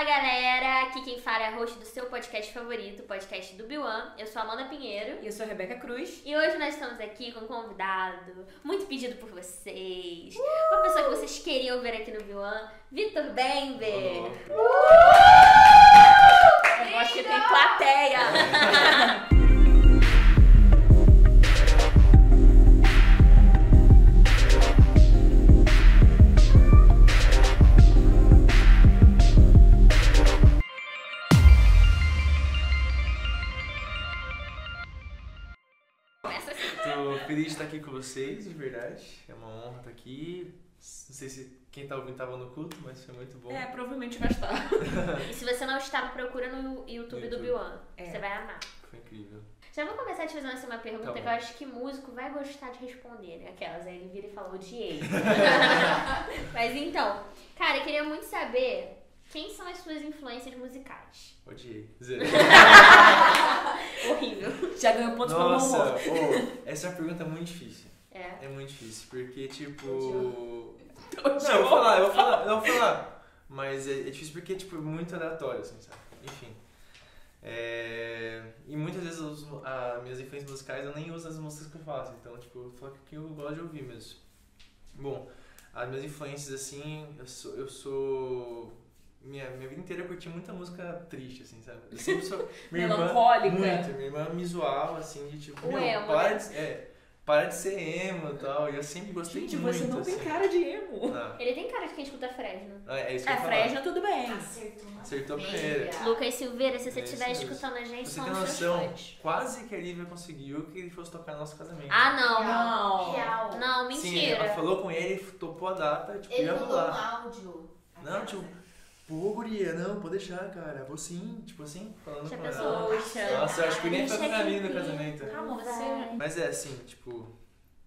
Fala galera, aqui quem fala é a host do seu podcast favorito, o podcast do Biwan. Eu sou a Amanda Pinheiro. E eu sou a Rebeca Cruz. E hoje nós estamos aqui com um convidado muito pedido por vocês. Uh! Uma pessoa que vocês queriam ver aqui no Biwan, Vitor Bember. Uh! Eu acho que tem plateia. aqui com vocês, de verdade. É uma honra estar aqui. Não sei se quem está ouvindo estava no culto, mas foi muito bom. É, provavelmente vai estar. e se você não estava, procura no YouTube, YouTube. do Biwan. É. Você vai amar. Foi incrível. Já vou começar te fazendo assim, uma pergunta tá que eu acho que músico vai gostar de responder, né? Aquelas, aí ele vira e fala, odiei. mas então, cara, eu queria muito saber quem são as suas influências musicais? Odiei. Zero. Horrível. Já ganhou pontos pelo Nossa, oh, essa é uma pergunta muito difícil. É. É muito difícil, porque tipo. Não, eu vou falar, eu vou falar, eu vou falar. Mas é, é difícil porque tipo, é muito aleatório, assim, sabe? Enfim. É... E muitas vezes eu uso, as minhas influências musicais eu nem uso as músicas que eu faço, então tipo, eu falo que eu gosto de ouvir mesmo. Bom, as minhas influências assim, eu sou, eu sou minha, minha vida inteira eu curti muita música triste, assim, sabe? Eu sempre sou. Minha Melancólica. Irmã, muito. Minha irmã me zoava, assim, de tipo. O meu, emo, para, né? de, é, para de ser emo e tal. E eu sempre gostei Gente, muito. você não assim. tem cara de emo. Não. Ele tem cara de quem escuta Fresno. É, é isso que É, eu. Fresno, tudo bem. Acertou. Acertou a primeira. Lucas Silveira, se você É estiver isso mesmo. escutando a gente, você seus noção, quase que a Lívia conseguiu que ele fosse tocar no nosso casamento. Ah, não. Não. Real. Não, Sim, mentira. ela falou com ele, topou a data, tipo, Ele ia mandou um rolar. áudio. Não, tipo, pô, guria, não, pode deixar, cara. Vou sim, tipo assim, falando Já com ela. Poxa. Nossa, eu acho que nem foi com a que mina no casamento. Você... Mas é assim, tipo,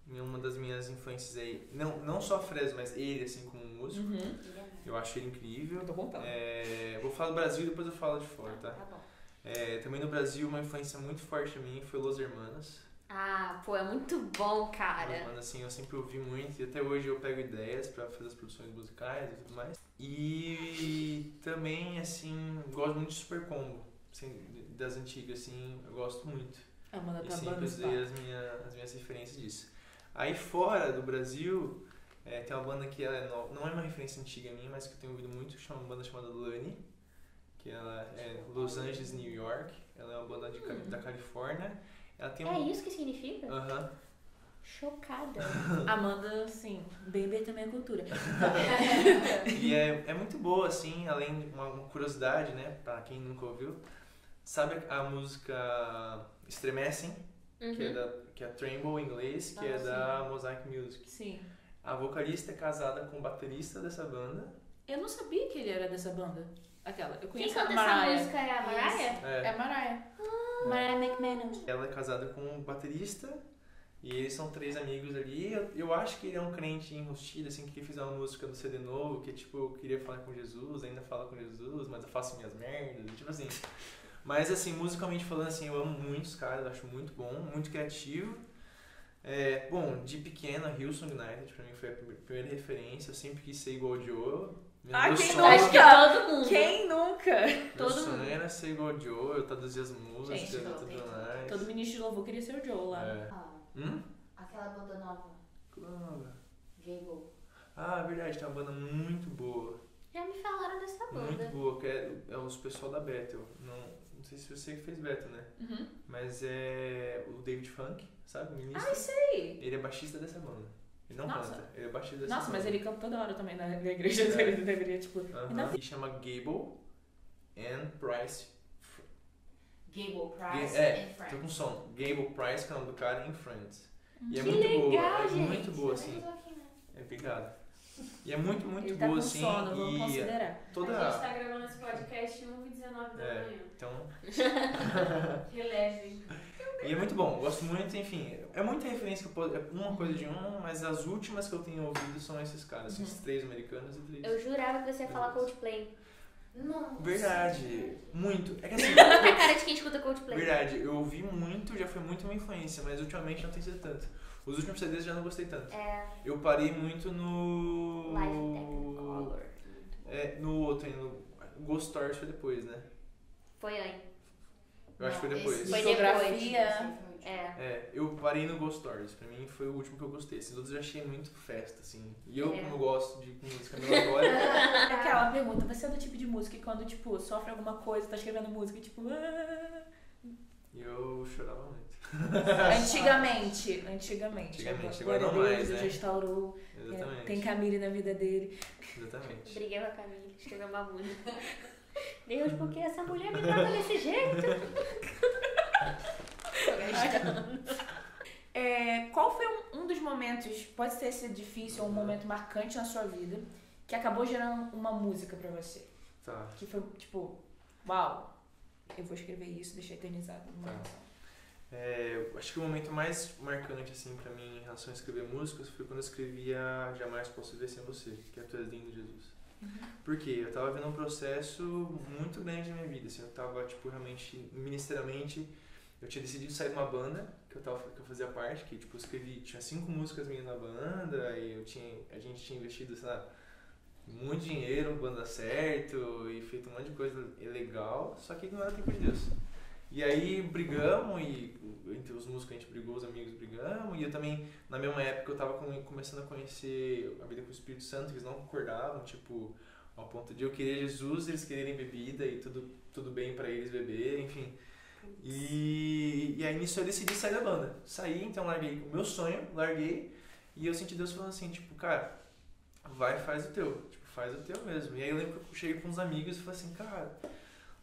uma das minhas influências aí, não, não só Fresno, mas ele, assim, como músico, Uhum. eu acho ele incrível. Eu tô contando. É, vou falar do Brasil e depois eu falo de fora, tá? Tá bom. É, também no Brasil, uma influência muito forte a mim foi Los Hermanos. Ah, pô, é muito bom, cara. Hermanos, assim, eu sempre ouvi muito e até hoje eu pego ideias pra fazer as produções musicais e tudo mais. E também, assim, gosto muito de Super Combo, assim, das antigas, assim, eu gosto muito. Amanda E tá sempre bando usei as, minha, as minhas referências disso. Aí fora do Brasil, é, tem uma banda que ela é nova, não é uma referência antiga minha, mas que eu tenho ouvido muito, que chama uma banda chamada Lani, que ela é Los Angeles, New York. Ela é uma banda de, Cali- da Califórnia. Ela tem É um. isso que significa? Aham. Chocada. Amanda, sim. Bebê também é cultura. E é, é muito boa, assim, além de uma, uma curiosidade, né, pra quem nunca ouviu. Sabe a música Estremecem, que, é Uhum. da, que é Tremble em inglês, que Ah, é sim. da Mosaic Music. Sim. A vocalista é casada com o baterista dessa banda. Eu não sabia que ele era dessa banda. Aquela. Eu Quem conheço a canta essa Mariah. música é a Mariah? É É, a Mariah. Mariah McMahon. ela é casada com um baterista e eles são três amigos ali. Eu, eu acho que ele é um crente enrustido, assim, que fez uma música do CD novo, que tipo, eu queria falar com Jesus, ainda fala com Jesus, mas eu faço minhas merdas, tipo assim. Mas assim, musicalmente falando, assim, eu amo muito os caras, acho muito bom, muito criativo. É, bom, de pequena, Hillsong United pra mim foi a prime- primeira referência, eu sempre quis ser igual ao Joe. Meu Ah, meu quem sonho- Acho que Nunca. todo mundo. Quem nunca? Meu todo sonho mundo. era ser igual ao Joe, eu traduzia as músicas Gente, e tudo tem mais. Todo ministro de louvor queria ser o Joe lá. É. Ah, Hum? aquela banda nova, Caramba. Gable. Ah, verdade, tem uma banda muito boa. Já me falaram dessa Muito banda. boa, que é, é os pessoal da Bethel. Não, não sei se você que fez Bethel, né? Uhum. Mas é o David Funk, sabe? O ministro. Ai, sei. Ele é baixista dessa banda. Ele não Nossa. canta, ele é baixista Nossa, mas ele canta toda hora também na, na igreja. É. Ele deveria, tipo... Aham. Ainda- E chama Gable and Price. Gable Price é, and tô com Friends. som. Gable Price, que é o nome do cara, em Friends. E é Que muito boa, legal, é gente. muito boa, assim. Mas eu tô aqui, né? É, obrigado. E é muito, muito ele tá boa, com assim. sono, vamos e considerar. toda. A gente tá gravando esse podcast 1h19 da É. manhã. Então, Releve. E é muito bom, gosto muito, enfim. É muita referência que eu posso. É uma coisa de um, mas as últimas que eu tenho ouvido são esses caras, Uhum. esses três americanos e três. Eu jurava que você ia falar Coldplay. Não. Verdade, muito. É que assim, A cara de quem escuta Coldplay. verdade, eu ouvi muito, já foi muito uma influência, mas ultimamente não tem sido tanto. Os últimos CDs já não gostei tanto. É, Eu parei muito no. Live Technicolor. É, no outro, no Ghost Stories foi depois, né? Foi antes. Eu acho que foi depois. Foi Discografia. É. É, eu parei no Ghost Stories. Pra mim foi o último que eu gostei. Esses outros eu achei muito festa, assim. E eu, É. como eu gosto de música melancólica, É aquela pergunta, você é do tipo de música que quando, tipo, sofre alguma coisa, tá escrevendo música, tipo... "Ah". eu chorava muito. Antigamente, antigamente. Antigamente, Glória agora não mais, né? restaurou. Exatamente. Tem Camille na vida dele. Exatamente. Briguei com a Camila, escreveu uma música. Deus, por que essa mulher me trata desse jeito? É, qual foi um, um dos momentos, pode ser esse difícil ou um momento marcante na sua vida, que acabou gerando uma música pra você? Tá. Que foi, tipo, uau, eu vou escrever isso, deixar eternizado Tá. É, acho que o momento mais marcante, assim, pra mim, em relação a escrever músicas, foi quando eu escrevi a Jamais Posso Viver Sem Você, que é Tu És Lindo, Jesus. Por quê? Eu tava vendo um processo muito grande na minha vida, assim, eu tava, tipo, realmente, ministerialmente, eu tinha decidido sair de uma banda que eu, tava, que eu fazia parte, que, tipo, eu escrevi, tinha cinco músicas minhas na banda, e eu tinha, a gente tinha investido, sei lá, muito dinheiro, banda certo, e feito um monte de coisa legal, só que não era tempo de Deus. E aí brigamos, e entre os músicos a gente brigou, os amigos brigamos, e eu também, na mesma época, eu tava com- começando a conhecer a vida com o Espírito Santo, eles não concordavam, tipo, ao ponto de eu querer Jesus, eles quererem bebida e tudo, tudo bem pra eles beber, enfim. E, e aí nisso eu decidi sair da banda. Saí, então larguei o meu sonho, larguei, e eu senti Deus falando assim, tipo, cara, vai faz o teu, tipo, faz o teu mesmo. E aí eu lembro que eu cheguei com uns amigos e falei assim, cara,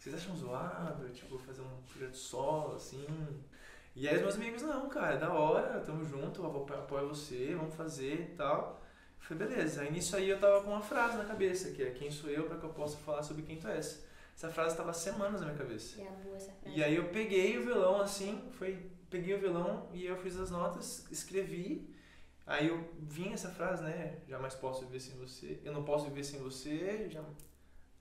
vocês acham zoado, tipo, fazer um projeto solo, assim? E aí os meus amigos, não, cara, é da hora, tamo junto, eu apo- apoio você, vamos fazer e tal. Eu falei, beleza. Aí nisso aí eu tava com uma frase na cabeça, que é quem sou eu para que eu possa falar sobre quem tu és. Essa frase tava há semanas na minha cabeça. E é boa essa frase. E aí eu peguei o violão assim, foi, peguei o violão e eu fiz as notas, escrevi. Aí eu vim essa frase, né? Jamais posso viver sem você. Eu não posso viver sem você. Já...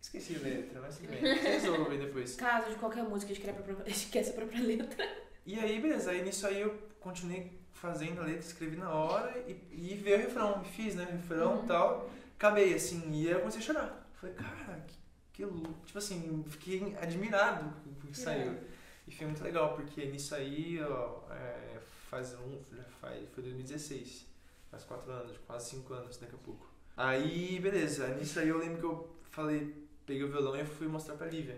Esqueci a letra, mas tudo bem. Ouvem depois. Caso de qualquer música, escreve a própria- esquece a própria letra. E aí, beleza. Aí nisso aí eu continuei fazendo a letra, escrevi na hora e, e veio o refrão. Fiz, né? O refrão e Uhum. tal. Acabei, assim. E aí eu comecei a chorar. Falei, cara, que, que louco. Tipo assim, fiquei admirado com o que saiu. E foi muito legal, porque nisso aí, ó, é, faz um. Já faz, foi 2016. Faz quatro anos, quase cinco anos daqui a pouco. Aí, beleza. Nisso aí eu lembro que eu falei, peguei o violão e fui mostrar pra Lívia.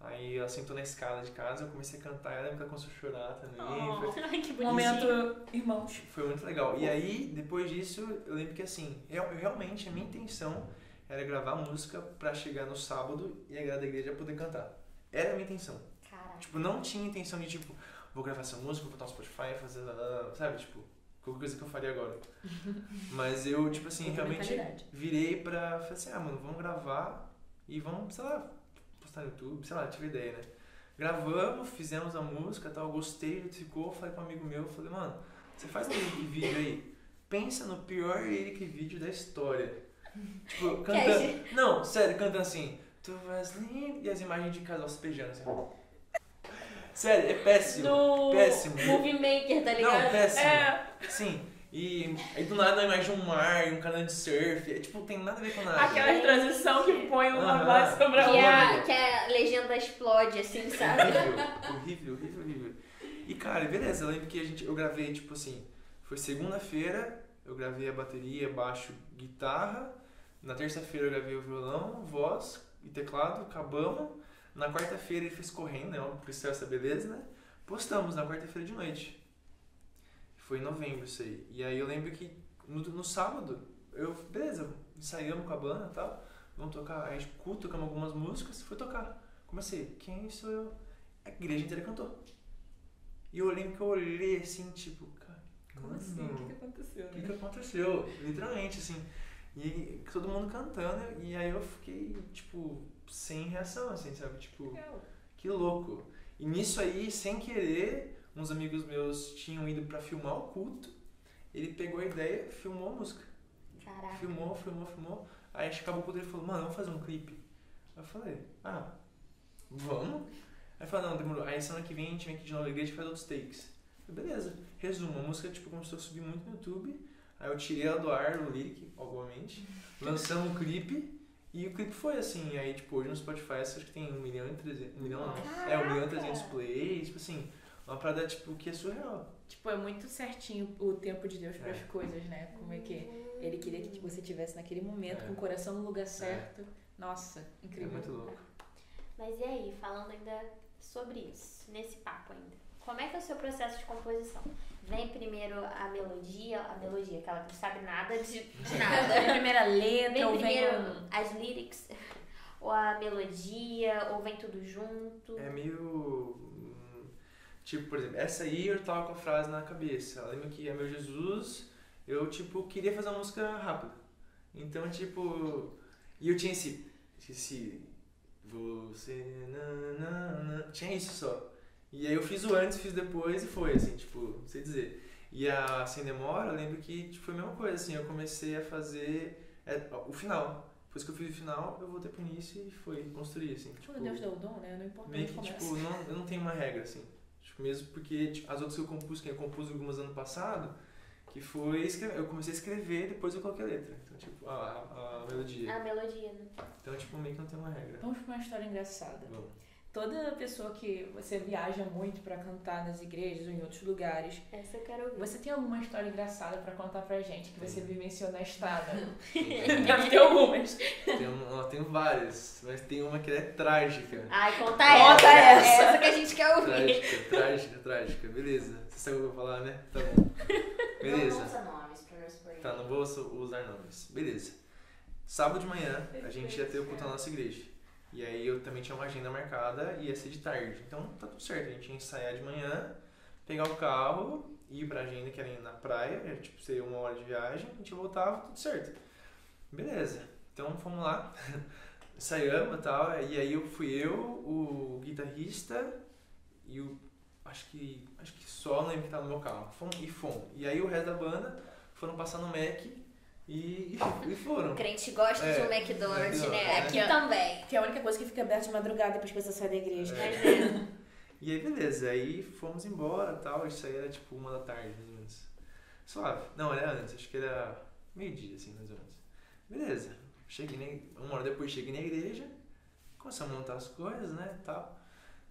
Aí ela sentou na escala de casa, eu comecei a cantar, lembro que ela começou a chorar também. Oh. Foi, Ai, que bonitinho. Momento, irmãos. foi muito legal. E aí, depois disso, eu lembro que assim, eu, realmente, a minha intenção era gravar música pra chegar no sábado e a galera da igreja poder cantar. Era a minha intenção. Caraca. Tipo, não tinha intenção de, tipo, vou gravar essa música, vou botar no Spotify, fazer, sabe, tipo, qualquer coisa que eu faria agora. Mas eu, tipo assim, realmente virei pra, falei assim, ah, mano, vamos gravar e vamos, sei lá, postar no YouTube, sei lá, tive ideia, né? Gravamos, fizemos a música tal, gostei, ficou, falei com um amigo meu, falei, mano, você faz um vídeo aí, pensa no pior lyric vídeo da história. Tipo, cantando. Não, sério, cantando assim. Tu és lindo. E as imagens de casal se beijando assim. Sério, é péssimo. Do Péssimo. Movie Maker, tá ligado? Não, péssimo. É, Sim. E aí do nada a imagem de um mar e um canal de surf. É, tipo, tem nada a ver com nada. aquela transição que põe uma base sobre a Que outra. a, que a legenda explode, assim, sabe? horrível, horrível, horrível, horrível. E cara, beleza, eu lembro que a gente, eu gravei, tipo assim, foi segunda-feira, eu gravei a bateria, baixo, guitarra. Na terça-feira eu gravei o violão, voz e teclado, acabamos. Na quarta-feira ele fez correndo, né? Por isso essa beleza, né? Postamos na quarta-feira de noite. Foi em novembro isso aí. E aí eu lembro que no, no sábado, eu, beleza, ensaiamos com a banda e tal. Vamos tocar, a gente tocamos algumas músicas, foi tocar. Comecei, quem sou eu? A igreja inteira cantou. E eu lembro que eu olhei assim, tipo, cara, Como mano, assim? O que, que aconteceu? o que, né? que aconteceu? Literalmente, assim. E todo mundo cantando, e aí eu fiquei, tipo, sem reação, assim, sabe? Tipo, que louco. E nisso aí, sem querer, uns amigos meus tinham ido pra filmar o culto. Ele pegou a ideia, filmou a música. Caraca. Filmou, filmou, filmou. Aí a gente acabou com ele falou, mano, vamos fazer um clipe. Aí eu falei, ah, vamos. Aí eu falei, não, demorou. Aí semana que vem a gente vem aqui de novo na igreja e faz outros takes. Eu falei, beleza. Resumo, a música tipo, começou a subir muito no YouTube. Aí eu tirei ela do ar, o lyric, obviamente. Lançamos um clipe. E o clipe foi assim, aí tipo, hoje no Spotify acho que tem 1 milhão e 300, 1 milhão, é 1 milhão e 300 plays, tipo assim, uma parada tipo que é surreal. Tipo, é muito certinho o tempo de Deus para as é. coisas, né? Como é que ele queria que você tivesse naquele momento, é. com o coração no lugar certo. É. Nossa, incrível. É muito louco. Mas e aí, falando ainda sobre isso, nesse papo ainda. Como é que é o seu processo de composição? Vem primeiro a melodia, a melodia, aquela que não sabe nada de, de nada. Vem a primeira letra, vem ou primeiro vem as lyrics, ou a melodia, ou vem tudo junto. É meio. Tipo, por exemplo, essa aí eu tava com a frase na cabeça. Eu lembro que é meu Jesus, eu, tipo, queria fazer uma música rápida. Então, tipo. E eu tinha esse. Esse. Você. Na, tinha isso só. E aí eu fiz o antes, fiz depois e foi, assim, tipo, não sei dizer. E a Sem Demora, eu lembro que tipo, foi a mesma coisa, assim, eu comecei a fazer é, o final. Depois que eu fiz o final, eu voltei pro início e foi construir, assim. Tipo, Deus deu o dom, né? Não importa meio que, tipo, não, eu não tenho uma regra, assim. Mesmo porque tipo, as outras que eu compus, que eu compus algumas ano passado, que foi escrever, eu comecei a escrever, depois eu coloquei a letra. Então, tipo, a, a, a melodia. A melodia, né? Então, tipo, meio que não tem uma regra. Vamos pra uma história engraçada. Vamos toda pessoa que você viaja muito para cantar nas igrejas ou em outros lugares. Essa eu quero ouvir. Você tem alguma história engraçada para contar pra gente que você vivenciou na estrada? Deve ter algumas. Tenho, tenho várias, mas tem uma que é trágica. Ai, conta, conta essa. essa. Essa que a gente quer ouvir. Trágica, trágica, trágica. Beleza. Você sabe o que eu vou falar, né? Tá bom. Beleza. Não usa nomes pra não Tá, não vou usar nomes. Beleza. Sábado de manhã, a gente ia ter o culto na nossa igreja. E aí eu também tinha uma agenda marcada e ia ser de tarde. Então tá tudo certo, a gente ia ensaiar de manhã, pegar o carro, ir pra agenda que era na praia, era, tipo, seria uma hora de viagem, a gente voltava, tudo certo. Beleza, então fomos lá, ensaiamos e tal, e aí eu fui eu, o guitarrista e o. Acho que. Acho que só lembro que tava no meu carro. Fomos, e fomos. E aí o resto da banda foram passar no Mac e, e foram. O crente gosta é, de um McDonald's, McDonald's né? Aqui é, também. Que é a única coisa que fica aberta de madrugada depois que você sai da igreja. É. é. e aí, beleza. Aí fomos embora e tal. Isso aí era tipo uma da tarde, mais ou menos. Suave. Não, era antes. Acho que era meio-dia, assim, mais ou menos. Beleza. Cheguei na, uma hora depois cheguei na igreja. Começamos a montar as coisas, né, tal.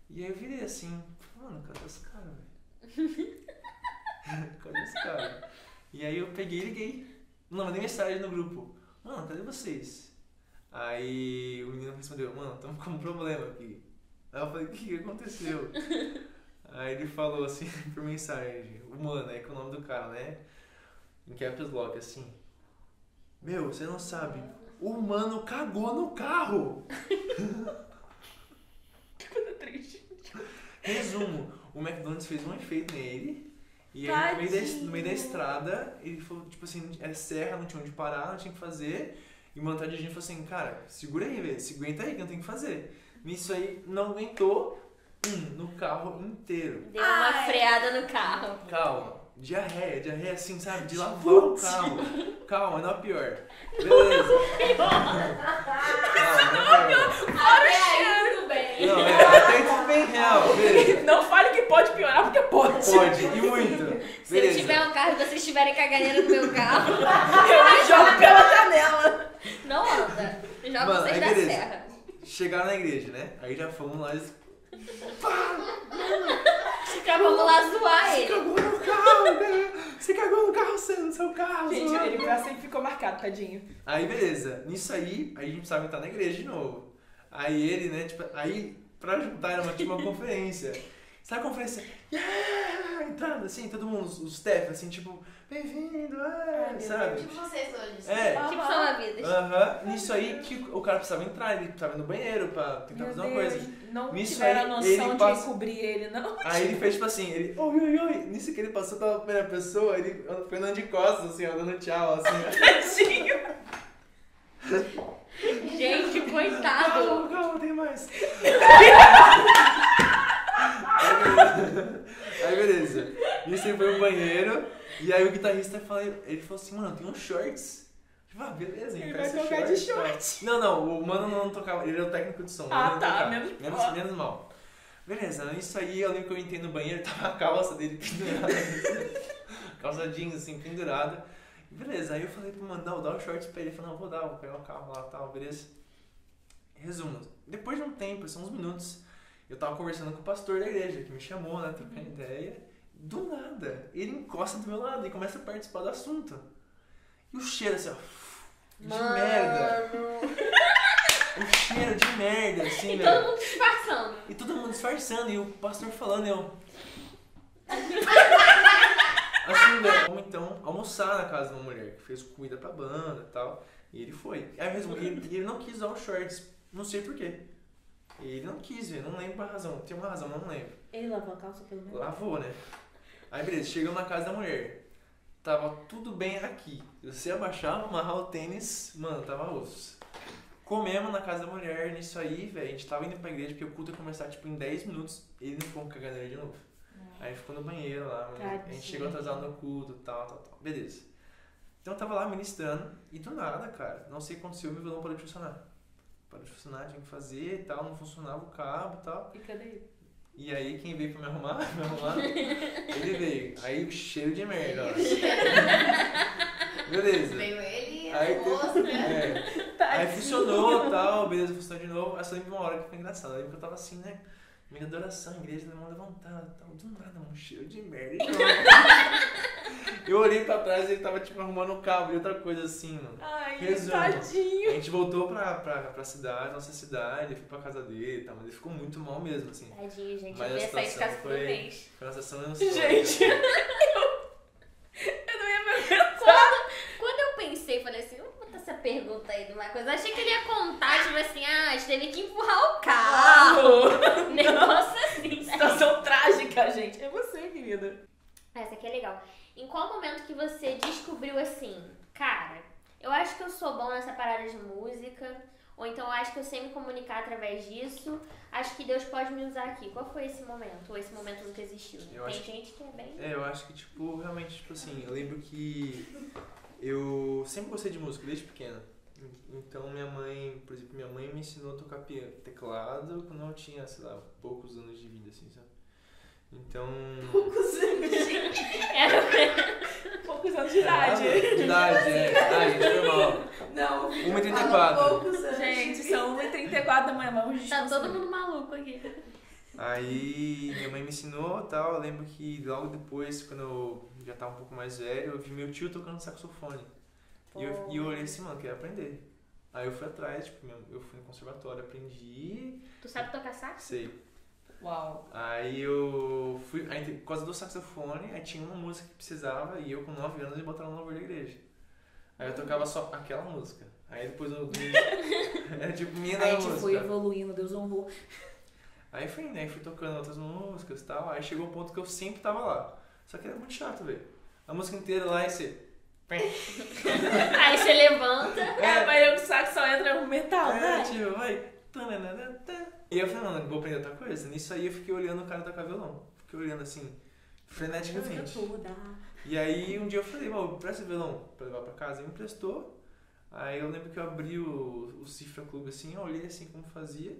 E aí eu virei assim, mano, cadê os caras, velho? cadê os caras? E aí eu peguei e liguei não, mandei mensagem no grupo. Mano, cadê vocês? Aí o menino respondeu, mano, estamos com um problema aqui. Aí eu falei, o que, aconteceu? Aí ele falou assim por mensagem, o mano, é que é o nome do cara, né? Em caps lock, assim. Meu, você não sabe, o mano cagou no carro! que coisa triste. Resumo, o McDonald's fez um efeito nele e aí, no meio, da, no meio da estrada, ele falou, tipo assim, era serra, não tinha onde parar, não tinha o que fazer. E uma vontade de gente falou assim, cara, segura aí, velho, segura aí que não tem o que fazer. Nisso aí, não aguentou, hum, no carro inteiro. Deu uma Ai. freada no carro. Calma. Diarreia, diarreia assim, sabe? De lavar o carro. Calma, não é pior. Beleza. Calma, não é pior. Fora aí, tudo bem. Não, é, até tudo bem real, beleza. Não pode piorar, porque pode. Pode, e muito. Se eu tiver um carro e vocês tiverem caganeira no meu carro, eu jogo pela janela. Não anda. Joga Mano, vocês da beleza. serra. Chegaram na igreja, né? Aí já fomos lá e... Vamos lá zoar ele. Você cagou no carro, né? Você cagou no carro, você no seu carro. Gente, zoando. ele pra sempre ficou marcado, tadinho. Aí, beleza. Nisso aí, aí a gente precisava entrar na igreja de novo. Aí ele, né, tipo, aí pra juntar era uma, tipo, uma conferência. Sabe a conferência? Yeah! Entrando assim, todo mundo, os staff, assim, tipo, bem-vindo, é, sabe? Tipo vocês hoje. É. Tipo salva-vidas. Aham. Nisso aí que o cara precisava entrar, ele precisava ir no banheiro pra tentar Meu fazer uma Deus, coisa. Não Nisso tiveram aí, a noção de passa... cobrir ele, não. Aí ele fez tipo assim, ele, oi, oi, oi. Nisso que ele passou pela primeira pessoa, ele foi andando de costas, assim, ó, dando tchau, assim. Tadinho. Gente, coitado. Calma, calma, tem mais. Aí beleza. Nisso ele foi no banheiro. E aí o guitarrista falou, ele falou assim, mano, tem uns shorts. Tipo, ah, beleza, ele vai tocar de shorts. Não, não, o mano não tocava, ele era o técnico de som. Ah, tá, menos, menos, menos mal. Beleza, isso aí eu lembro que eu entrei no banheiro, tava a calça dele pendurada. calça jeans assim, pendurada. Beleza, aí eu falei pro mano, não, dá o shorts pra ele. Ele falou, não, vou dar, vou pegar o carro lá e tal, beleza. Resumo, depois de um tempo, assim, uns minutos, eu tava conversando com o pastor da igreja, que me chamou, né, trocando uhum. ideia. Do nada, ele encosta do meu lado e começa a participar do assunto. E o cheiro, assim, ó, de Mano. merda. o cheiro de merda, assim, E velho. todo mundo disfarçando. E todo mundo disfarçando, e o pastor falando, eu... assim, velho, vamos então almoçar na casa de uma mulher que fez comida pra banda e tal. E ele foi. Aí mesmo, ele, ele não quis usar os shorts, não sei porquê. Ele não quis ver, não lembro a razão. Tem uma razão, não lembro. Ele lavou a calça pelo menos? Lavou, né? Aí beleza, chegamos na casa da mulher. Tava tudo bem aqui. Você abaixava, amarrar o tênis, mano, tava osso. Comemos na casa da mulher, nisso aí, velho. A gente tava indo pra igreja porque o culto ia começar tipo em 10 minutos. Ele não ficou com caganeira de novo. Aí ficou no banheiro lá, mano. A gente chegou atrasado no culto, tal, tal, tal. Beleza. Então eu tava lá ministrando e do nada, cara, não sei o que aconteceu, meu violão parou de funcionar. Parou de funcionar, tinha que fazer e tal, não funcionava o cabo e tal. E cadê ele? E aí quem veio pra me arrumar, me arrumar, ele veio. Aí o cheiro de merda, ó. Beleza. Veio ele, aí, moço, né? É. Aí funcionou e tal, beleza, funcionou de novo. Aí só lembro uma hora que foi lembro que eu tava assim, né? Minha adoração, igreja, mão levantada, tal. Do nada, um cheiro de merda. Eu olhei pra trás e ele tava, tipo, arrumando o cabo e outra coisa assim, mano. Ai, Resumo. tadinho. A gente voltou pra, pra, pra cidade, nossa cidade, eu fui pra casa dele e tal, mas ele ficou muito mal mesmo, assim. Tadinho, gente. Mas eu ia sair de casa por um mês. Foi uma sensação Gente, eu, eu não ia me aguentar. Quando, quando eu pensei, falei assim, vou botar essa pergunta aí de uma coisa. Eu achei que ele ia contar, tipo assim, ah, a gente teve que empurrar o carro. Negócio assim. Situação trágica, gente. É você, querida. Essa aqui é legal. Em qual momento que você descobriu assim, cara, eu acho que eu sou bom nessa parada de música, ou então eu acho que eu sei me comunicar através disso, acho que Deus pode me usar aqui. Qual foi esse momento? Ou esse momento nunca existiu? Né? Tem gente que é bem. É, eu acho que, tipo, realmente, tipo assim, eu lembro que eu sempre gostei de música desde pequena. Então minha mãe, por exemplo, minha mãe me ensinou a tocar teclado quando eu tinha, sei lá, poucos anos de vida, assim, sabe? Então. Poucos anos de Era... Poucos anos de idade. De idade, é. Idade, normal. Não, 1h34. Poucos 1h34 da manhã, mas Tá todo mundo maluco aqui. Aí minha mãe me ensinou e tal. Eu lembro que logo depois, quando eu já tava um pouco mais velho, eu vi meu tio tocando saxofone. E eu, e eu olhei assim, mano, eu queria aprender. Aí eu fui atrás, tipo, eu fui no conservatório, aprendi. Tu sabe tocar sax? Sei. Uau. Aí eu fui, aí, por causa do saxofone, aí tinha uma música que precisava e eu com 9 anos me botaram no louvor da igreja. Aí eu tocava só aquela música. Aí depois eu. Era tipo minha da música. Aí foi evoluindo, Deus honrou. Aí fui, né? Fui tocando outras músicas e tal. Aí chegou um ponto que eu sempre tava lá. Só que era muito chato, velho. A música inteira lá e você. aí você levanta. É, é mas o sax só entra no metal, é, né? tipo, vai. E eu falei, não, vou aprender outra coisa. Nisso aí eu fiquei olhando o cara tocar violão. Fiquei olhando assim, freneticamente. E aí um dia eu falei, mano, presta violão pra levar pra casa. Ele me emprestou. Aí eu lembro que eu abri o, o Cifra Clube assim, eu olhei assim como fazia.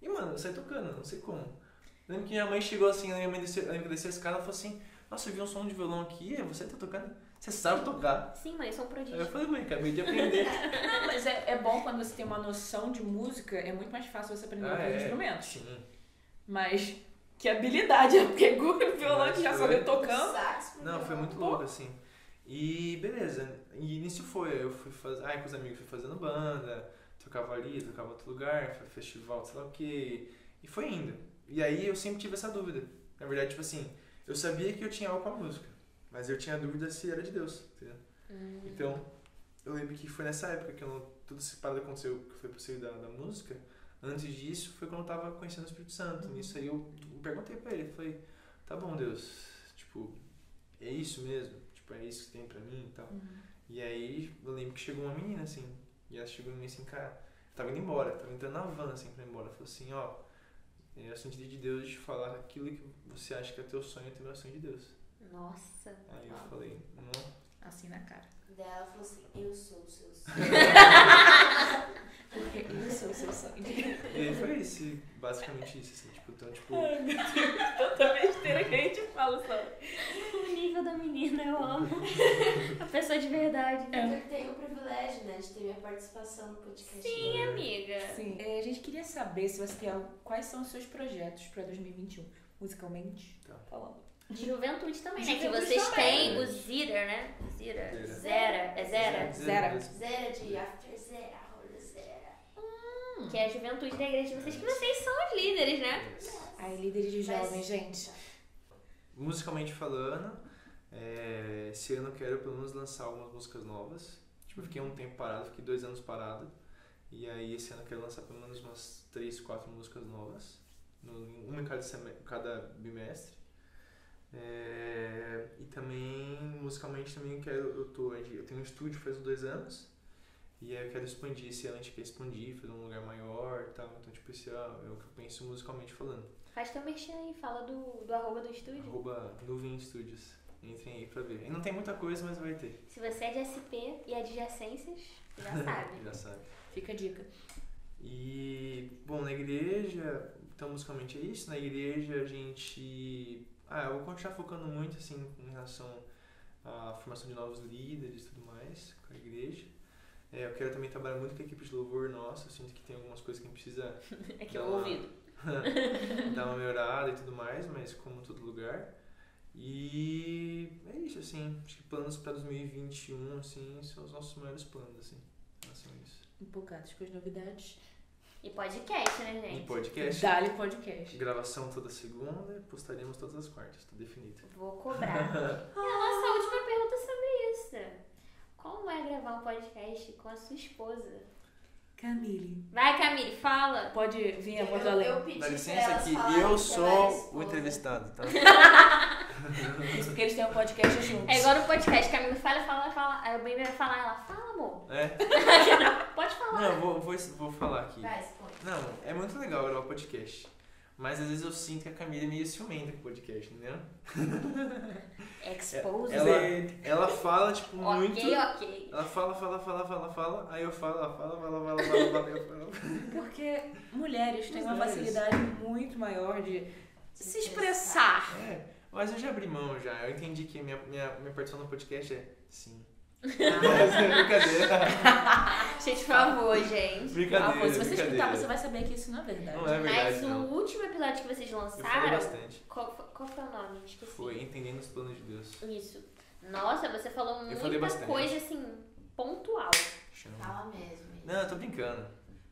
E, mano, eu saí tocando, não sei como. Eu lembro que minha mãe chegou assim, a minha mãe desceu, eu desceu esse cara e falou assim, nossa, eu vi um som de violão aqui, você tá tocando? Você sabe tocar? Sim, mãe, eu sou um prodígio. Aí eu falei, mãe, acabei de aprender. Não, mas é, é bom quando você tem uma noção de música, é muito mais fácil você aprender ah, outros é? instrumentos. Sim. Mas que habilidade, pegou o violão que já sabia tocando. Não, foi muito louco, assim. E beleza, e início foi, eu fui fazer, ai com os amigos fui fazendo banda, tocava ali, tocava outro lugar, foi festival, sei lá o que, e foi indo. E aí eu sempre tive essa dúvida. Na verdade, tipo assim, eu sabia que eu tinha algo com a música. Mas eu tinha dúvida se era de Deus, entendeu? Uhum. Então, eu lembro que foi nessa época que eu, tudo esse parada aconteceu, que foi pro seio da, da música. Antes disso, foi quando eu tava conhecendo o Espírito Santo. Uhum. Nisso aí eu, eu perguntei pra ele, falei, tá bom, Deus, tipo, é isso mesmo? Tipo, é isso que tem pra mim e tal. Uhum. E aí, eu lembro que chegou uma menina, assim, e ela chegou em mim assim, cara, eu tava indo embora, tava entrando na van, assim, pra ir embora. Falou assim, ó, eu senti de Deus de falar aquilo que você acha que é teu sonho, é teu sonho de Deus. Nossa. Aí eu falei, não. Assim na cara. Daí ela falou assim, eu sou o seu sonho. Porque eu sou o seu sonho. E aí foi isso, basicamente isso, assim, tipo, então, tipo. Ai, meu Deus, tanta besteira que a gente fala só. Nível da menina, eu amo. A pessoa de verdade. Né? Eu tenho o privilégio, né, de ter minha participação no podcast. Sim, amiga. Sim. É, a gente queria saber se você tem quais são os seus projetos para 2021, musicalmente tá. falando. De juventude também, né? Que vocês também. têm o Zira, né? Zira. Zera. É Zera? Zera. Zera de After Zera. Zera. Hum. Que é a juventude da igreja de vocês, que vocês são os líderes, né? Ai, líderes de jovens, gente. Musicalmente falando, é, esse ano eu quero pelo menos lançar algumas músicas novas. Tipo, eu fiquei um tempo parado, fiquei dois anos parado. E aí esse ano eu quero lançar pelo menos umas três, quatro músicas novas. No, uma em cada, cada bimestre. É, e também, musicalmente, também quero, eu, tô, eu tenho um estúdio faz dois anos. E aí eu quero expandir esse ano, a gente quer expandir, fazer um lugar maior e tal. Então, tipo, esse é o que eu penso musicalmente falando. Faz teu merchan aí, fala do, do arroba do estúdio. Arroba Nuvem Studios. Entrem aí pra ver. E não tem muita coisa, mas vai ter. Se você é de SP e adjacências, já sabe. já sabe. Fica a dica. E, bom, na igreja, então musicalmente é isso. Na igreja a gente ah, eu vou continuar focando muito assim em relação à formação de novos líderes e tudo mais com a igreja. É, eu quero também trabalhar muito com a equipe de louvor nossa. Eu sinto que tem algumas coisas que a gente precisa. é que eu ouvido. dar uma melhorada e tudo mais, mas como todo lugar. E é isso, assim. Acho que planos para 2021, assim, são os nossos maiores planos, assim, em relação a isso. Empolgados com as novidades. E podcast, né, gente? E podcast. Dali podcast. Gravação toda segunda e postaremos todas as quartas, tá definido. Vou cobrar. e a nossa última pergunta sobre isso. Como é gravar um podcast com a sua esposa? Camille. Vai, Camille, fala. Pode vir a voz além. Dá licença que eu sou o entrevistado, tá? Isso porque eles têm um podcast juntos. É igual no podcast, Camille fala, fala, fala. Aí o bem vai falar, ela fala, amor. É. Pode falar. Não, vou, vou, vou falar aqui. Vai, Não, é muito legal gravar podcast. Mas às vezes eu sinto que a Camila é meio ciumenta com o podcast, entendeu? Expose. Ela, ela fala, tipo, muito. Ok, ok. Ela fala, fala, fala, fala, fala. Aí eu falo, ela fala, fala, fala, fala, fala, eu falo. Porque mulheres têm uma facilidade muito maior de se expressar. É, mas eu já abri mão já. Eu entendi que minha, minha, minha participação no podcast é sim. Mas é brincadeira. Gente, por favor, gente. Brincadeira. Ah, se você escutar, você vai saber que isso não é verdade. Não é verdade. Mas não. o último episódio que vocês lançaram. bastante. Qual, qual foi o nome? Esqueci. Foi Entendendo os Planos de Deus. Isso. Nossa, você falou muita coisa assim, pontual. Fala mesmo. Não, eu tô brincando.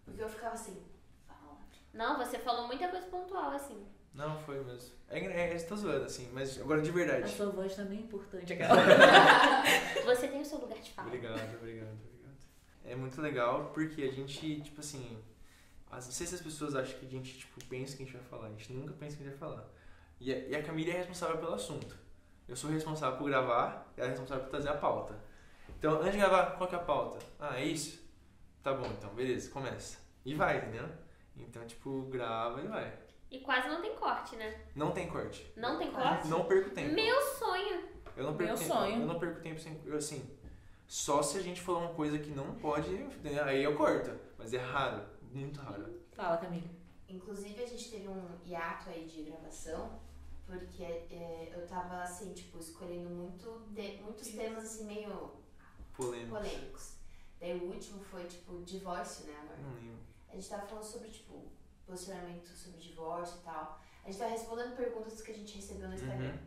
Porque eu ficava assim, fala. Não, você falou muita coisa pontual, assim. Não, foi mesmo. É, é, estou zoando, assim, mas agora de verdade. A sua voz também é importante. Você tem o seu lugar de fala. Obrigado, obrigado, obrigado. É muito legal porque a gente, tipo assim, não sei se as pessoas acham que a gente, tipo, pensa que a gente vai falar. A gente nunca pensa que a gente vai falar. E a, e a Camila é responsável pelo assunto. Eu sou responsável por gravar, ela é responsável por trazer a pauta. Então, antes de gravar, qual que é a pauta? Ah, é isso? Tá bom, então, beleza, começa. E vai, entendeu? Então, tipo, grava e vai. E quase não tem corte, né? Não tem corte. Não tem corte? Não perco tempo. Meu sonho. Eu não perco Meu tempo. sonho. Eu não perco tempo sem. Eu, assim, só se a gente falar uma coisa que não pode, aí eu corto. Mas é raro, muito raro. Fala, Camila. Inclusive, a gente teve um hiato aí de gravação, porque é, eu tava, assim, tipo, escolhendo muito de, muitos temas, assim, meio polêmicos. polêmicos. Daí o último foi, tipo, divórcio, né, amor? Não lembro. A gente tava falando sobre, tipo, posicionamento sobre divórcio e tal. A gente tava respondendo perguntas que a gente recebeu no Instagram. Uhum.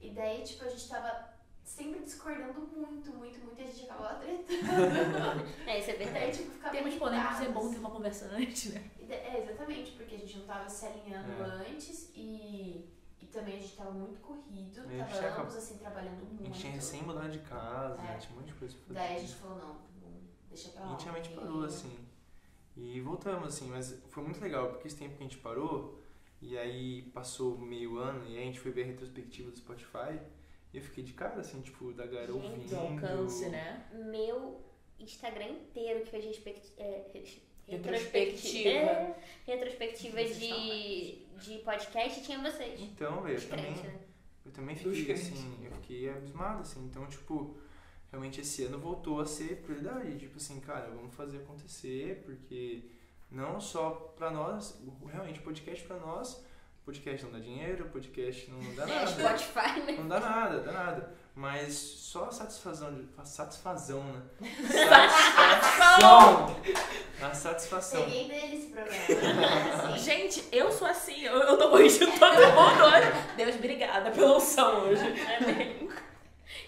E daí, tipo, a gente tava sempre discordando muito, muito, muito e a gente acabava tretando. é, isso é verdade. Daí, tipo, ficava Temos polêmicas, é bom ter uma conversa antes, né? É, exatamente, porque a gente não tava se alinhando é. antes e, e também a gente tava muito corrido, tava ambos assim trabalhando muito. A gente tinha recém mudado de casa, é. tinha um monte de coisa pra fazer. Daí a gente falou, não, deixa pra lá. E a gente realmente parou assim. E voltamos, assim, mas foi muito legal, porque esse tempo que a gente parou, e aí passou meio ano, e aí a gente foi ver a retrospectiva do Spotify, e eu fiquei de cara, assim, tipo, da galera ouvindo. alcance, né? Meu Instagram inteiro que fez respect... é, retrospectiva. É, retrospectiva de, de podcast tinha vocês. Então, velho, eu também, eu também fiquei, assim, eu fiquei abismado, assim, então, tipo realmente esse ano voltou a ser prioridade. Tipo assim, cara, vamos fazer acontecer, porque não só para nós, realmente podcast para nós Podcast não dá dinheiro, podcast não dá É, nada. Spotify, né? Não dá nada, dá nada. Mas só a satisfação de. A satisfação, né? Satisfação! A satisfação. Peguei dele esse programa. Assim. Gente, eu sou assim, eu, eu tô corrigindo todo mundo hoje. Deus, obrigada pela unção hoje. É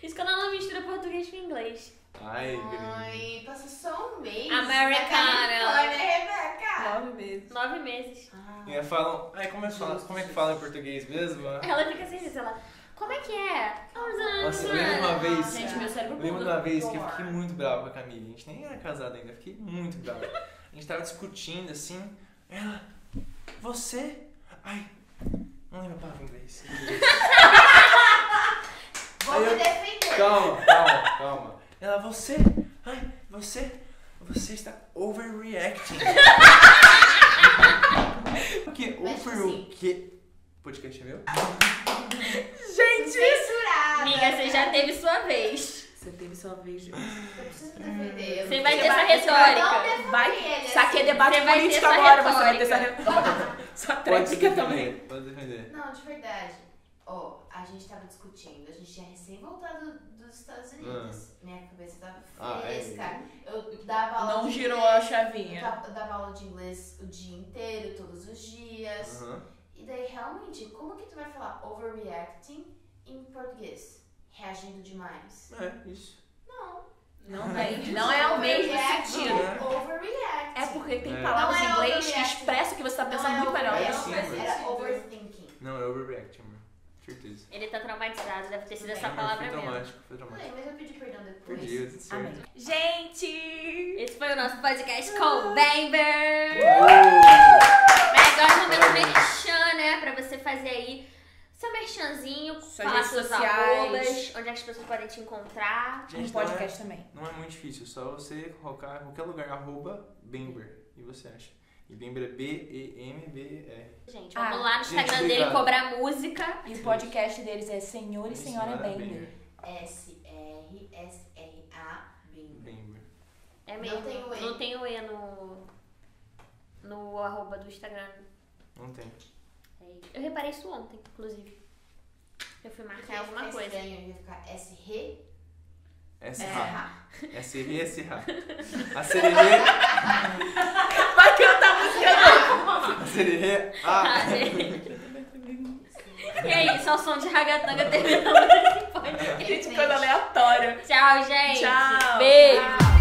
Isso quando ela mistura português com inglês. Ai. Ai, passa só um mês. Americana. na Califórnia, Rebeca. Nove meses. Nove meses. Ah, E falam. Ai, como é que fala, como é que fala em português mesmo? Ela fica assim, diz, ela, como é que é? Nossa, eu lembro uma vez. Gente, meu cérebro Eu lembro de uma vez que eu fiquei muito bravo com a Camille. A gente nem era casado ainda, eu fiquei muito bravo. A gente tava discutindo assim. Ela, você. Ai, não lembro a palavra em inglês. Vou Aí me eu- defender. Calma, calma, calma. Ela, você. Ai, você. Você está overreacting. que? Tipo Over assim- o quê? Podcast é meu? Gente! Censurada. Amiga, você já teve sua vez. Você teve sua vez de. Eu preciso me defender. Eu Você vai ter essa retórica. Vai, ele, saque assim. debate Você político agora, você vai ter essa retórica. tréplica defender, também. Pode defender. Não, de verdade. Ó, a gente tava discutindo, a gente tinha recém voltado dos Estados Unidos. Minha cabeça tava Ah, é. fresca. Eu dava aula Não de girou inglês, a chavinha. dava, eu dava aula de inglês o dia inteiro, todos os dias. E daí, realmente, como que tu vai falar overreacting em português? Reagindo demais? É, isso. Não. Não é, não é o mesmo Overreacting, sentido. Overreacting. É porque tem É. palavras Não em é inglês que overreacting. expressam o que você tá Não pensando é muito melhor. overreacting, É Era overthinking. Não, é overreact, amor. Certeza. Ele tá traumatizado, deve ter sido essa Foi palavra foi mesmo. traumático, foi traumático. Ai, mas eu pedi perdão depois. Tudo certo. Amém. Gente! Esse foi o nosso podcast com Bamber. Mas agora é o momento merchan, né? Pra você fazer aí seu merchanzinho, Suas falar redes seus sociais. arrobas, onde é que as pessoas podem te encontrar. Um Gente, não é- podcast também. Não é muito difícil, só você colocar em qualquer lugar, arroba Bember, e você acha. E Bember é B-E-M-B-R. Gente, Ah, vamos lá no gente, Instagram dele obrigado. cobrar música. E o podcast deles é Senhor e Senhora Bender. S-R-S-R-A Bimber. É Não mesmo. tem o E. Não tem o E no, no arroba do Instagram. Não tem. É. Eu reparei isso ontem, inclusive. Eu fui marcar alguma coisa. Estranho, ia ficar S-R. S-H. S-R, S-H. A Sererê. Vai cantar música A Sererê. Ah, A. E aí, só o som de ragatanga terminando esse podcast. Gente, coisa aleatória. Tchau, gente. Tchau. Beijo. Tchau.